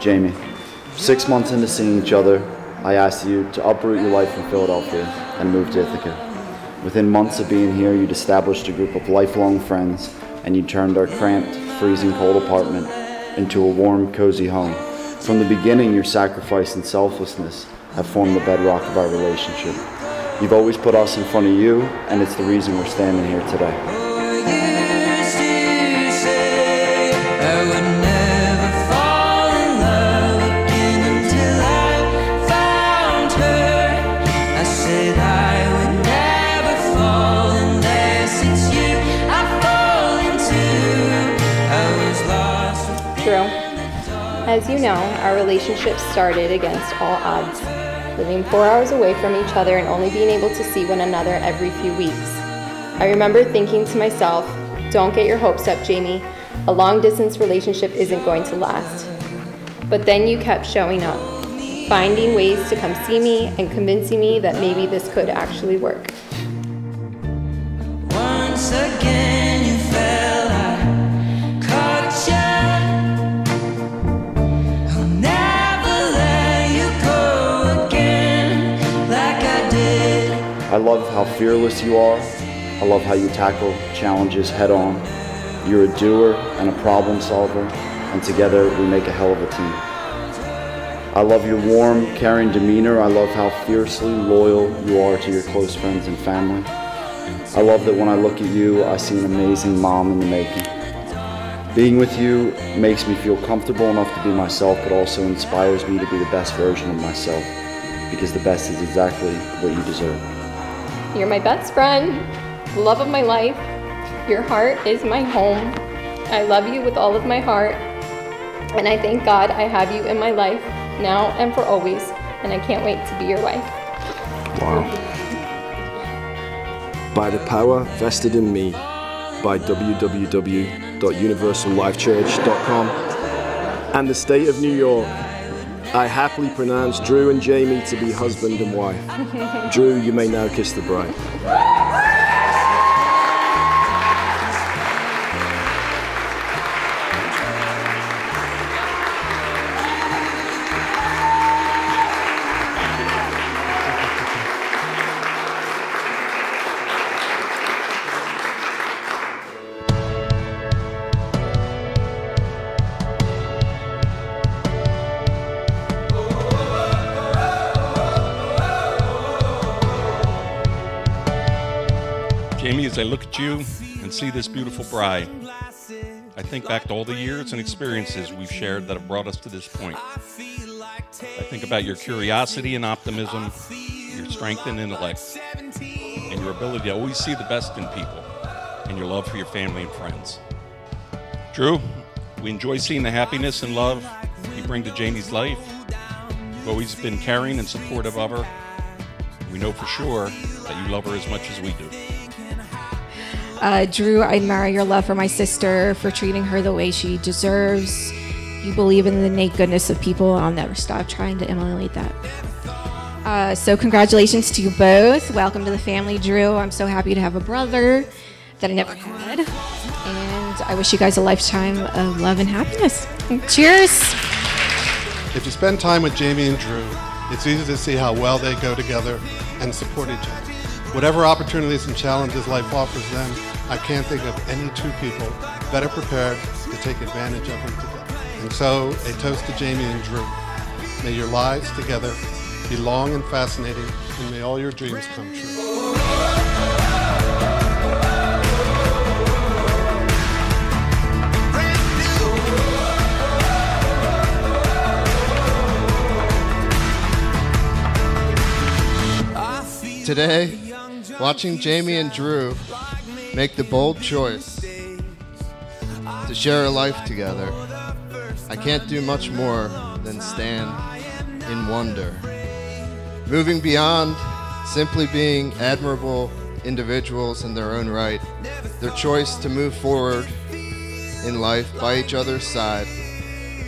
Jamie, six months into seeing each other, I asked you to uproot your life in Philadelphia and move to Ithaca. Within months of being here, you'd established a group of lifelong friends and you turned our cramped, freezing cold apartment into a warm, cozy home. From the beginning, your sacrifice and selflessness have formed the bedrock of our relationship. You've always put us in front of you, and it's the reason we're standing here today. As you know, our relationship started against all odds, living four hours away from each other and only being able to see one another every few weeks. I remember thinking to myself, don't get your hopes up, Jamie. A long distance relationship isn't going to last. But then you kept showing up, finding ways to come see me and convincing me that maybe this could actually work. I love how fearless you are. I love how you tackle challenges head on. You're a doer and a problem solver, and together we make a hell of a team. I love your warm, caring demeanor. I love how fiercely loyal you are to your close friends and family. I love that when I look at you, I see an amazing mom in the making. Being with you makes me feel comfortable enough to be myself, but also inspires me to be the best version of myself, because the best is exactly what you deserve. You're my best friend, love of my life. Your heart is my home. I love you with all of my heart. And I thank God I have you in my life now and for always. And I can't wait to be your wife. Wow. By the power vested in me by www.universallifechurch.com and the state of New York, I happily pronounce Drew and Jamie to be husband and wife. Drew, you may now kiss the bride. Jamie, as I look at you and see this beautiful bride, I think back to all the years and experiences we've shared that have brought us to this point. I think about your curiosity and optimism, your strength and intellect, and your ability to always see the best in people, and your love for your family and friends. Drew, we enjoy seeing the happiness and love you bring to Jamie's life. You've always been caring and supportive of her. We know for sure that you love her as much as we do. Uh, Drew, I admire your love for my sister, for treating her the way she deserves. You believe in the innate goodness of people. I'll never stop trying to emulate that. Uh, so, congratulations to you both. Welcome to the family, Drew. I'm so happy to have a brother that I never had. And I wish you guys a lifetime of love and happiness. Cheers. If you spend time with Jamie and Drew, it's easy to see how well they go together and support each other. Whatever opportunities and challenges life offers them, I can't think of any two people better prepared to take advantage of them together. And so, a toast to Jamie and Drew. May your lives together be long and fascinating, and may all your dreams come true. Today, watching Jamie and Drew make the bold choice to share a life together, I can't do much more than stand in wonder. Moving beyond simply being admirable individuals in their own right, their choice to move forward in life by each other's side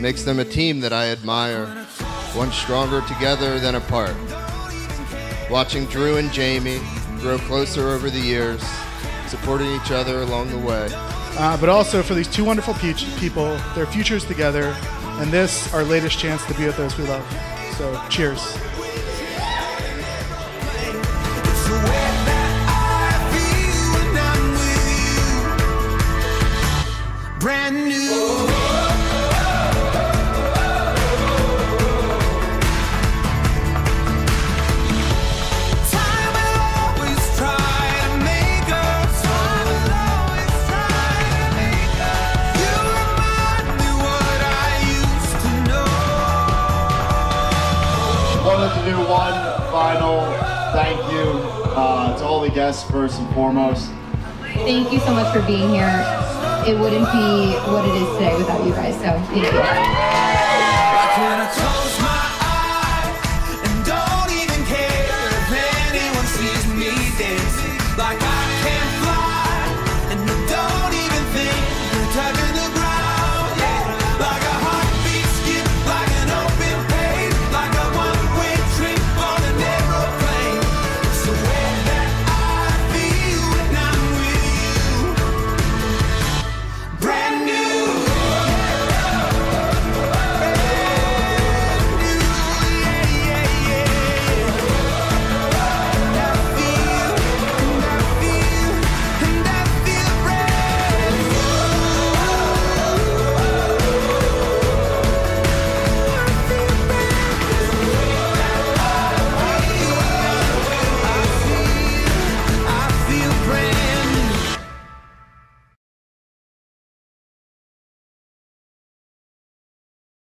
makes them a team that I admire, one stronger together than apart. Watching Drew and Jamie grow closer over the years, supporting each other along the way. uh, but also for these two wonderful peach people, their futures together, and this, our latest chance to be with those we love. So, cheers. Brand new. thank you uh, to all the guests first and foremost. Thank you so much for being here. It wouldn't be what it is today without you guys, so thank you. like I can